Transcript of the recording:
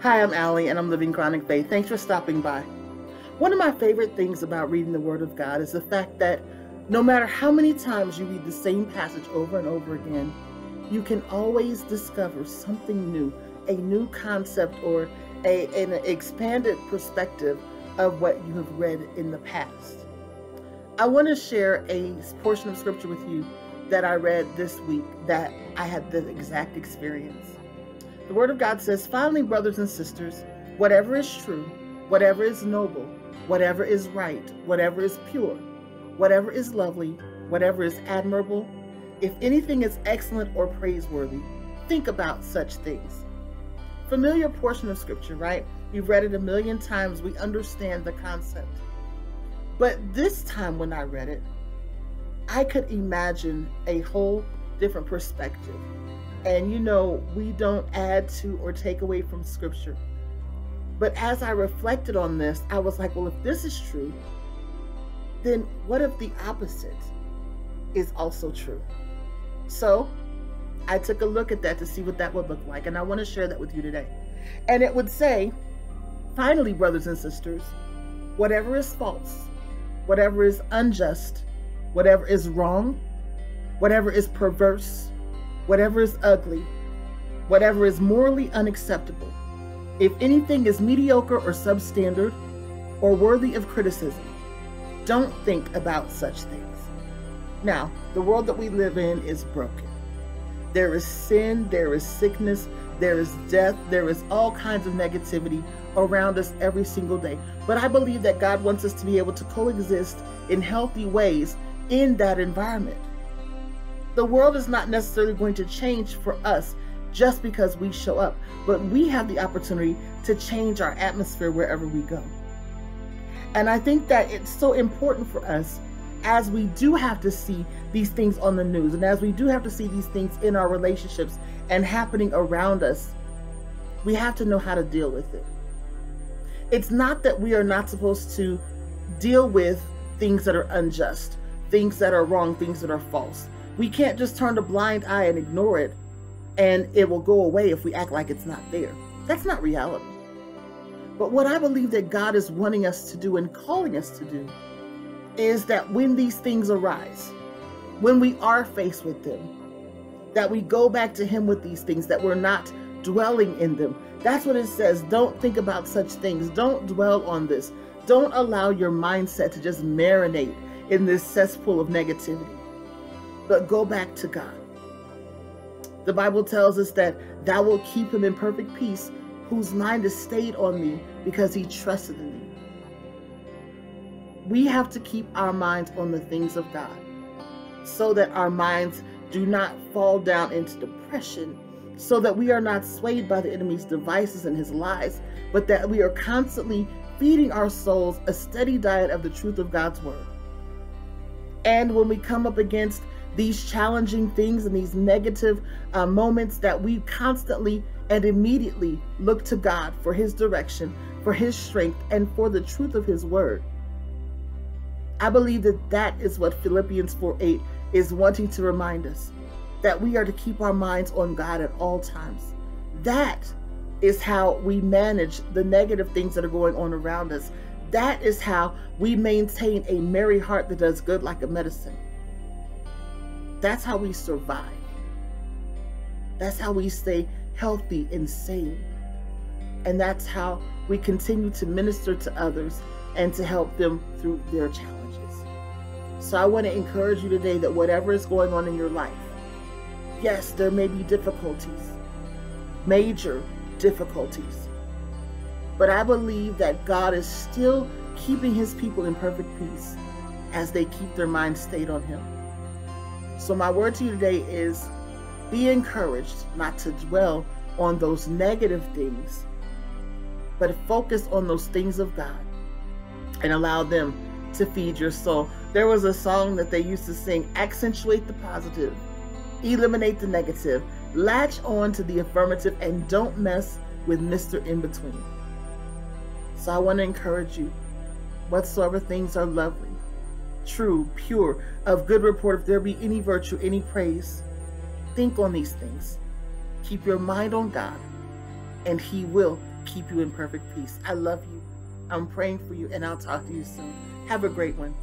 Hi, I'm Allie, and I'm Living Chronic Faith. Thanks for stopping by. One of my favorite things about reading the Word of God is the fact that no matter how many times you read the same passage over and over again, you can always discover something new, a new concept or a, an expanded perspective of what you have read in the past. I want to share a portion of scripture with you that I read this week that I had the exact experience. The Word of God says, Finally, brothers and sisters, whatever is true, whatever is noble, whatever is right, whatever is pure, whatever is lovely, whatever is admirable, if anything is excellent or praiseworthy, think about such things. Familiar portion of scripture, right? We've read it a million times. We understand the concept. But this time when I read it, I could imagine a whole different perspective. And you know, we don't add to or take away from scripture. But as I reflected on this, I was like, well, if this is true, then what if the opposite is also true? So I took a look at that to see what that would look like. And I want to share that with you today. And it would say, finally, brothers and sisters, whatever is false, whatever is unjust, whatever is wrong, whatever is perverse, whatever is ugly, whatever is morally unacceptable, if anything is mediocre or substandard or worthy of criticism, don't think about such things. Now, the world that we live in is broken. There is sin, there is sickness, there is death, there is all kinds of negativity around us every single day. But I believe that God wants us to be able to coexist in healthy ways in that environment. The world is not necessarily going to change for us just because we show up, but we have the opportunity to change our atmosphere wherever we go. And I think that it's so important for us as we do have to see these things on the news and as we do have to see these things in our relationships and happening around us, we have to know how to deal with it. It's not that we are not supposed to deal with things that are unjust, things that are wrong, things that are false. We can't just turn a blind eye and ignore it and it will go away if we act like it's not there. That's not reality. But what I believe that God is wanting us to do and calling us to do is that when these things arise, when we are faced with them, that we go back to Him with these things, that we're not dwelling in them. That's what it says. Don't think about such things. Don't dwell on this. Don't allow your mindset to just marinate in this cesspool of negativity, but go back to God. The Bible tells us that thou will keep him in perfect peace, whose mind is stayed on thee because he trusted in thee. We have to keep our minds on the things of God so that our minds do not fall down into depression, so that we are not swayed by the enemy's devices and his lies, but that we are constantly feeding our souls a steady diet of the truth of God's word. And when we come up against these challenging things and these negative uh, moments that we constantly and immediately look to God for his direction, for his strength, and for the truth of his word. I believe that that is what Philippians 4 8 is wanting to remind us that we are to keep our minds on God at all times. That is how we manage the negative things that are going on around us. That is how we maintain a merry heart that does good like a medicine. That's how we survive. That's how we stay healthy and sane. And that's how we continue to minister to others and to help them through their challenges. So I want to encourage you today that whatever is going on in your life, yes, there may be difficulties, major difficulties. But I believe that God is still keeping his people in perfect peace as they keep their minds stayed on him. So, my word to you today is be encouraged not to dwell on those negative things, but focus on those things of God and allow them to feed your soul. There was a song that they used to sing accentuate the positive, eliminate the negative, latch on to the affirmative, and don't mess with Mr. In Between. So, I want to encourage you whatsoever things are lovely true, pure, of good report, if there be any virtue, any praise. Think on these things. Keep your mind on God, and He will keep you in perfect peace. I love you. I'm praying for you, and I'll talk to you soon. Have a great one.